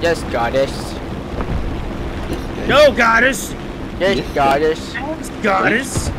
Yes, goddess. No, goddess. Yes, goddess. Goddess.